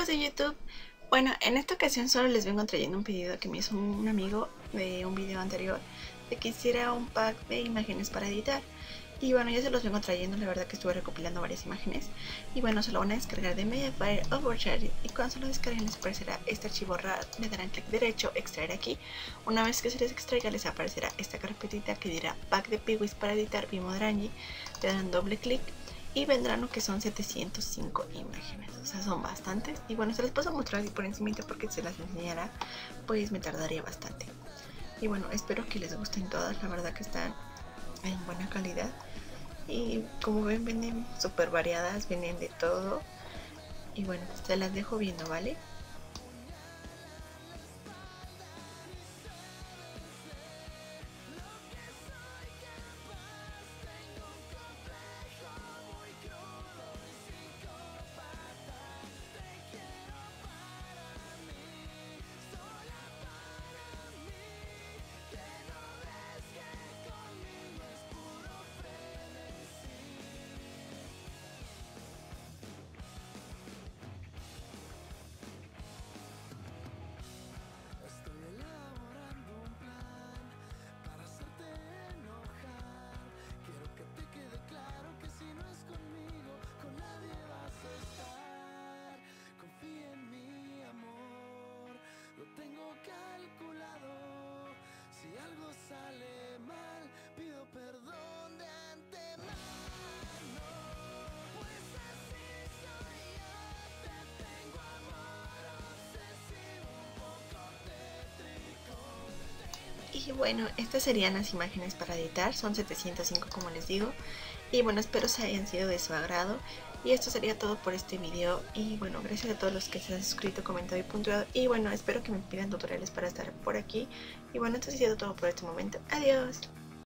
Amigos de YouTube. Bueno, en esta ocasión solo les vengo trayendo un pedido que me hizo un amigo de un video anterior de que hiciera un pack de imágenes para editar. Y bueno, ya se los vengo trayendo, la verdad que estuve recopilando varias imágenes. Y bueno, se lo van a descargar de Mediafire o Overshare. Y cuando se lo descarguen les aparecerá este archivo RAR, le darán clic derecho, extraer aquí. Una vez que se les extraiga les aparecerá esta carpetita que dirá pack de Piwis para editar Vimodrangi. Le darán doble clic y vendrán lo que son 705 imágenes, o sea son bastantes. Y bueno se las a mostrar así por encima porque se las enseñará pues me tardaría bastante. Y bueno espero que les gusten todas, la verdad que están en buena calidad. Y como ven vienen súper variadas, vienen de todo. Y bueno se las dejo viendo, ¿vale? Y bueno, estas serían las imágenes para editar, son 705 como les digo. Y bueno, espero se hayan sido de su agrado. Y esto sería todo por este video. Y bueno, gracias a todos los que se han suscrito, comentado y puntuado. Y bueno, espero que me pidan tutoriales para estar por aquí. Y bueno, esto ha sido todo por este momento. Adiós.